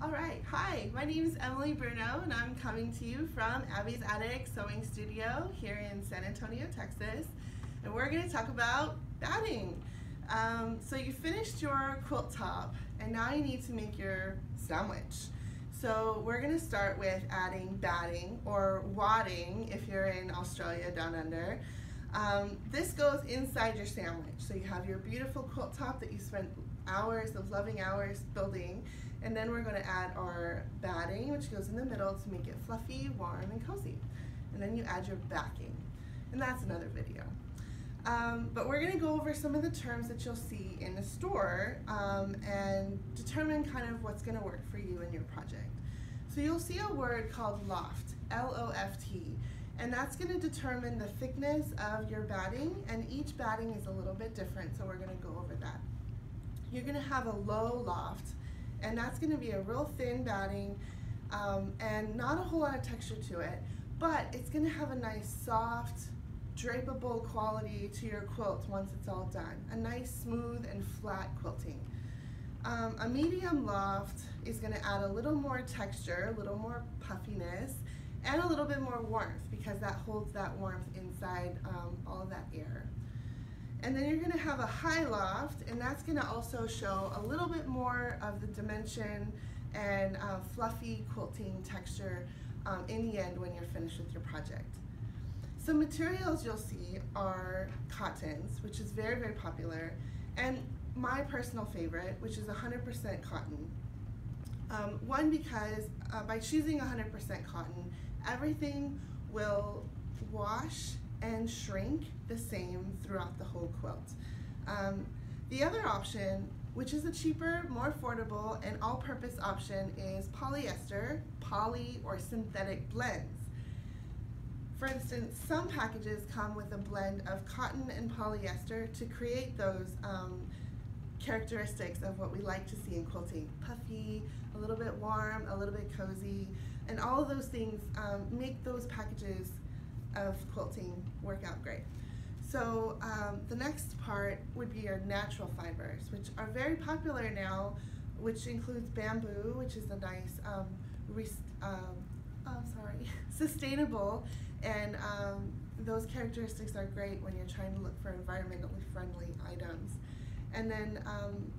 All right, hi, my name is Emily Bruno and I'm coming to you from Abby's Attic Sewing Studio here in San Antonio, Texas. And we're gonna talk about batting. Um, so you finished your quilt top and now you need to make your sandwich. So we're gonna start with adding batting or wadding if you're in Australia down under. Um, this goes inside your sandwich. So you have your beautiful quilt top that you spent hours of loving hours building and then we're gonna add our batting, which goes in the middle to make it fluffy, warm, and cozy. And then you add your backing. And that's another video. Um, but we're gonna go over some of the terms that you'll see in the store um, and determine kind of what's gonna work for you and your project. So you'll see a word called loft, L-O-F-T, and that's gonna determine the thickness of your batting, and each batting is a little bit different, so we're gonna go over that. You're gonna have a low loft, and that's going to be a real thin batting um, and not a whole lot of texture to it, but it's going to have a nice soft, drapable quality to your quilt once it's all done. A nice smooth and flat quilting. Um, a medium loft is going to add a little more texture, a little more puffiness, and a little bit more warmth because that holds that warmth inside um, all of that air. And then you're gonna have a high loft, and that's gonna also show a little bit more of the dimension and uh, fluffy quilting texture um, in the end when you're finished with your project. So materials you'll see are cottons, which is very, very popular, and my personal favorite, which is 100% cotton. Um, one, because uh, by choosing 100% cotton, everything will wash and shrink the same throughout the whole quilt. Um, the other option, which is a cheaper, more affordable, and all-purpose option is polyester, poly, or synthetic blends. For instance, some packages come with a blend of cotton and polyester to create those um, characteristics of what we like to see in quilting. Puffy, a little bit warm, a little bit cozy, and all of those things um, make those packages of quilting work out great. So um, the next part would be your natural fibers, which are very popular now, which includes bamboo, which is a nice, um, um, oh, sorry, sustainable, and um, those characteristics are great when you're trying to look for environmentally friendly items. And then um,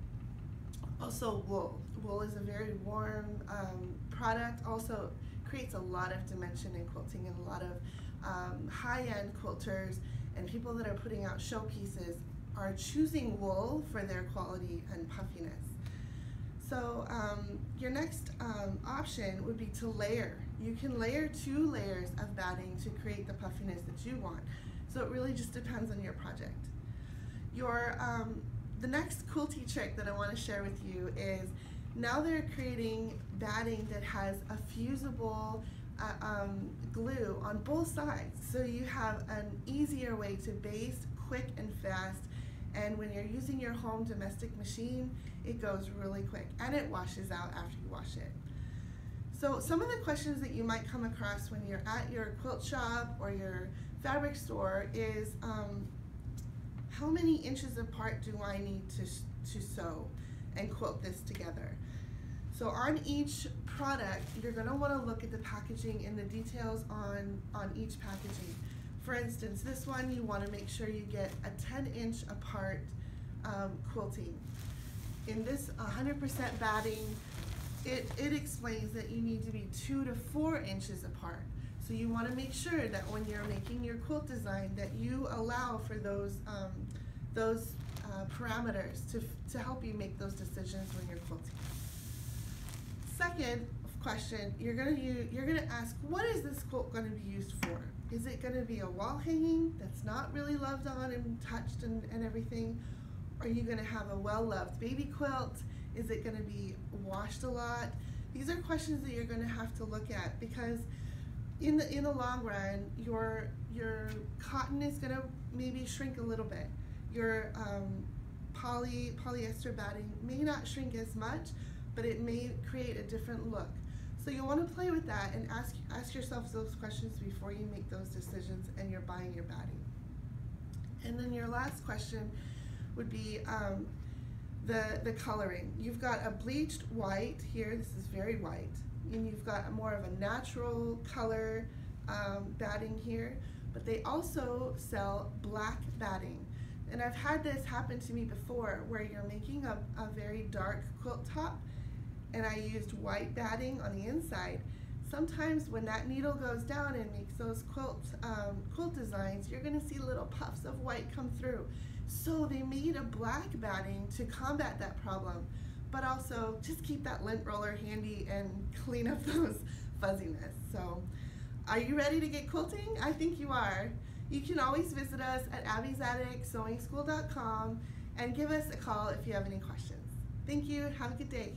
also wool. Wool is a very warm um, product, also creates a lot of dimension in quilting and a lot of um, high-end quilters and people that are putting out showpieces are choosing wool for their quality and puffiness. So um, your next um, option would be to layer. You can layer two layers of batting to create the puffiness that you want. So it really just depends on your project. Your um, the next quilty trick that I want to share with you is now they're creating batting that has a fusible uh, um, glue on both sides. So you have an easier way to baste quick and fast. And when you're using your home domestic machine, it goes really quick and it washes out after you wash it. So some of the questions that you might come across when you're at your quilt shop or your fabric store is, um, how many inches apart do I need to, to sew and quilt this together? So on each product, you're gonna wanna look at the packaging and the details on, on each packaging. For instance, this one, you wanna make sure you get a 10 inch apart um, quilting. In this 100% batting, it, it explains that you need to be two to four inches apart. So you wanna make sure that when you're making your quilt design that you allow for those, um, those uh, parameters to, to help you make those decisions when you're quilting second question, you're gonna use, you're gonna ask, what is this quilt gonna be used for? Is it gonna be a wall hanging that's not really loved on and touched and, and everything? Are you gonna have a well-loved baby quilt? Is it gonna be washed a lot? These are questions that you're gonna have to look at because in the in the long run, your your cotton is gonna maybe shrink a little bit. Your um, poly polyester batting may not shrink as much, but it may create a different look. So you'll want to play with that and ask, ask yourself those questions before you make those decisions and you're buying your batting. And then your last question would be, um, the, the coloring. You've got a bleached white here, this is very white, and you've got more of a natural color um, batting here, but they also sell black batting. And I've had this happen to me before where you're making a, a very dark quilt top and I used white batting on the inside. Sometimes when that needle goes down and makes those quilt, um, quilt designs, you're gonna see little puffs of white come through. So they made a black batting to combat that problem, but also just keep that lint roller handy and clean up those fuzziness. So are you ready to get quilting? I think you are. You can always visit us at Abby's Attic Sewing School.com and give us a call if you have any questions. Thank you. Have a good day.